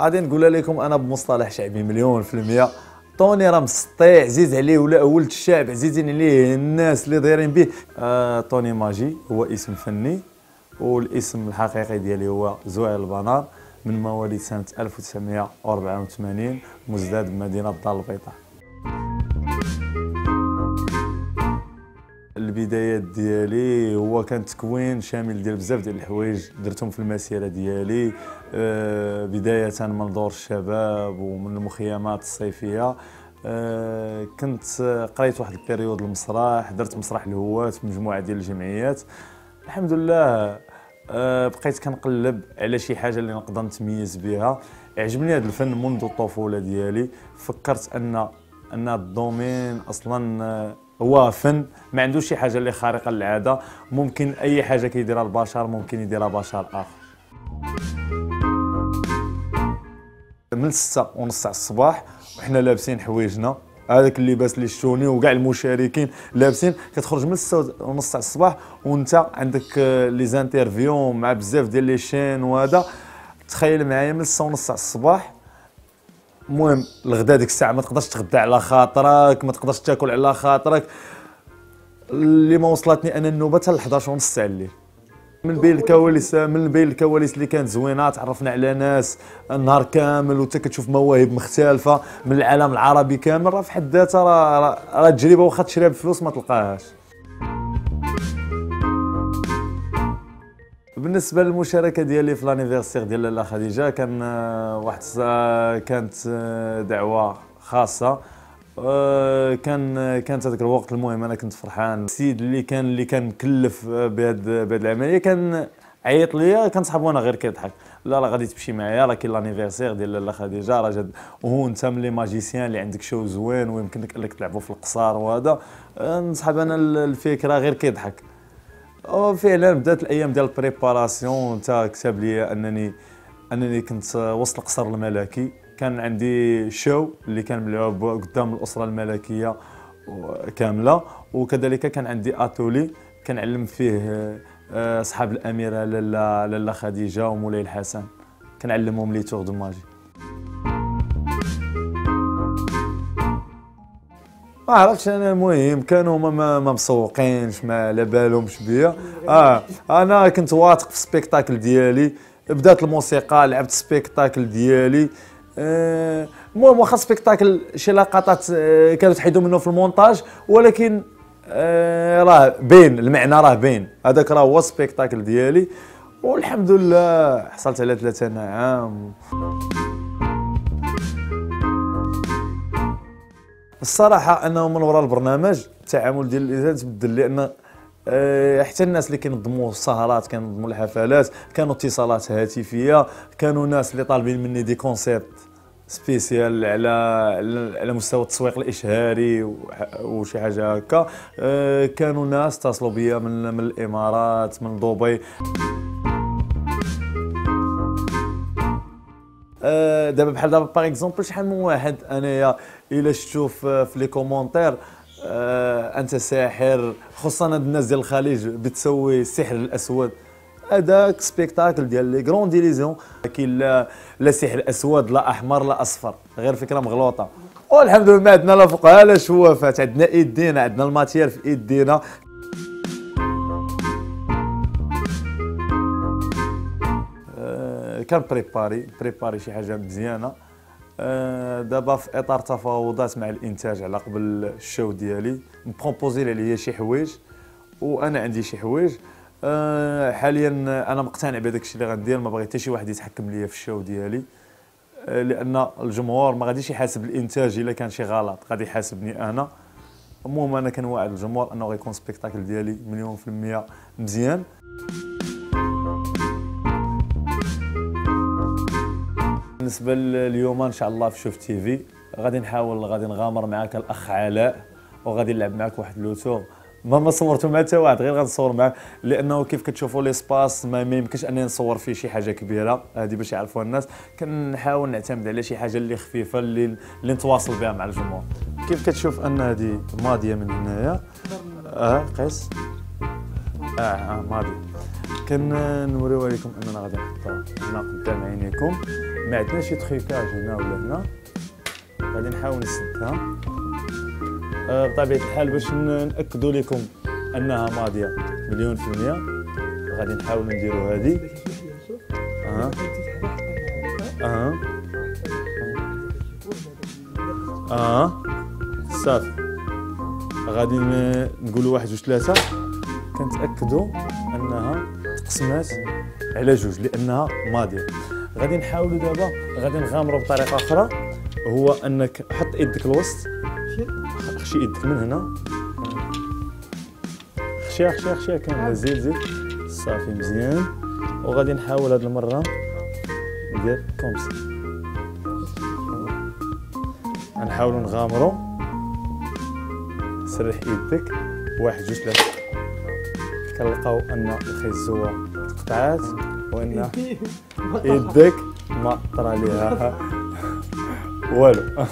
غادي نقول لكم أنا بمصطلح شعبي مليون في المية. طوني راه مسطيع عزيز عليه ولا ولد الشعب عزيزين عليه الناس اللي دايرين به. آه طوني ماجي هو اسم فني والاسم الحقيقي ديالي هو زوير البنار من مواليد سنة 1984 مزداد بمدينة الدار البيضاء. البدايات ديالي هو كان تكوين شامل ديال بزاف ديال الحوايج درتهم في المسيرة ديالي آه، بداية من دور الشباب ومن المخيمات الصيفية. آه، كنت قريت واحد la période المسرح درت مسرح الهوات في مجموعة ديال الجمعيات. الحمد لله آه، بقيت كنقلب على شي حاجة اللي نقدر نتميز بها. عجبني هذا الفن منذ الطفولة ديالي. فكرت ان أن ال domaine أصلا هو فن ما عندوش شي حاجة اللي خارقة للعادة. ممكن أي حاجة كيديرها البشر ممكن يديرها بشر آخر. من ستة ونص تاع الصباح وحنا لابسين حوايجنا. هذاك اللباس اللي شتوني وكاع المشاركين لابسين. كتخرج من 6 ونص تاع الصباح وانت عندك les interviews مع بزاف ديال les chaînes وهذا. تخيل معايا من 6 ونص تاع الصباح المهم الغدا ديك الساعة ما تقدرش تغدى على خاطرك ما تقدرش تاكل على خاطرك. اللي ما وصلتني أنا النوبة حتى ل 11 ونص تاع الليل من بين الكواليس من بين الكواليس اللي كانت زوينة تعرفنا على ناس النهار كامل وانت كتشوف مواهب مختلفة من العالم العربي كامل راه في حد ذاتها راه تجربة واخا تشريها بفلوس ما تلقاهاش. بالنسبة للمشاركة ديالي في لانيفرسير ديال لاله خديجة كان آه، واحد كانت آه، دعوة خاصة. آه، كان كانت هذاك الوقت المهم أنا كنت فرحان. السيد اللي كان اللي كان مكلف بهذه بهذه العملية كان عيط ليا كنصحاب وأنا غير كيضحك. لا راه غادي تمشي معايا راه كاين l'anniversaire ديال لاله خديجة راه جد. وهو أنت من les magiciens اللي عندك show زوين ويمكن لك تلعبوا في القصار وهذا. نصحاب أنا الفكرة غير كيضحك. وفعلا بدأت الأيام ديال la préparation انت كتب لي أنني أنني كنت وسط القصر الملكي. كان عندي show اللي كان ملعوب قدام الأسرة الملكية كاملة. وكذلك كان عندي أتولي كنعلم فيه آه، أصحاب الأميرة لاله لاله خديجة ومولاي الحسن. كنعلمهم les tours de magie. ما عرفتش أنا المهم كانوا ما, ما مسوقينش ما على بالهمش بيا. آه أنا كنت واثق في ال spectacle ديالي. بدات الموسيقى لعبت ال spectacle ديالي. آه، المهم آه واخا سبيكتاكل شي لقطات آه كانوا تحيدوا منه في المونتاج ولكن آه راه باين المعنى راه باين هذاك راه هو السبيكتاكل ديالي. والحمد لله حصلت على ثلاثة نعام الصراحة أنه من وراء البرنامج التعامل ديال الانسان تبدل لأن آه، حتى الناس اللي كينظموا السهرات كينظموا الحفلات كانوا اتصالات هاتفية كانوا ناس اللي طالبين مني des concepts spéciales على على مستوى التسويق الإشهاري وشي حاجة هكا. آه، كانوا ناس اتصلوا بيا من من الإمارات من دبي. دابا بحال دابا par exemple شحال من واحد انايا الا شفتو في les commentaires انت ساحر خصوصا هاد الناس ديال الخليج بتسوي السحر الاسود هذاك spectacle ديال les grandes illusions كاين لا لا سحر اسود لا احمر لا اصفر غير فكره مغلوطه والحمد لله ما عندنا لا فقها لا شوافات عندنا ايدينا عندنا la matière في ايدينا كان préparer préparer شي حاجة مزيانة. آه، دابا في إطار تفاوضات مع الإنتاج على قبل ال show ديالي م proposer عليا شي حوايج وأنا عندي شي حوايج. آه، حاليا أنا مقتنع بهذاك الشيء اللي غندير ما بغيت حتى شي واحد يتحكم ليا في ال show ديالي. آه، لأن الجمهور ما غاديش يحاسب الإنتاج إلا كان شي غلط غادي يحاسبني أنا. المهم أنا كنوعد الجمهور أنه غيكون spectacle ديالي مليون في المية مزيان. بالنسبة اليوم إن شاء الله في شوف تي في. غادي نحاول غادي نغامر معاك الأخ علاء وغادي نلعب معاك واحد le tour ما ما صورته مع حتى واحد غير غنصور معاه لأنه كيف كتشوفوا l'espace ما, يمكنش انني نصور فيه شي حاجة كبيرة. هذه باش يعرفوها الناس. كنحاول نعتمد على شي حاجة اللي خفيفة اللي اللي نتواصل بها مع الجمهور. كيف كتشوف أن هذه ماضية من هنايا؟ آه قيس. آه, آه ماضي. كنوريوها لكم أننا غادي نحطها هنا قدام عينيكم. ما عندناش تخيكاج هنا ولا هنا. غادي نحاول نسدها. آه، بطبيعة الحال باش نأكدوا لكم أنها ماضية مليون في المية. غادي نحاول نديروا هذه أها. أها. أها. صافي غادي نقولوا واحد جوج ثلاثة. كنتأكدوا أنها تقسمات على جوج لأنها ماضية. غادي نحاولوا دابا غادي نغامروا بطريقة أخرى. هو أنك حط يدك الوسط خشي يدك من هنا. خشيها خشيها خشيها. كاملة. زيد زيد. صافي مزيان. وغادي نحاول هاد المرة. ندير كومسي غنحاولوا نغامروا سرح يدك واحد جوج ثلاثة. كنلقاو أن الخيزوة تقطعات وان يدك ما طرا ليها. والو.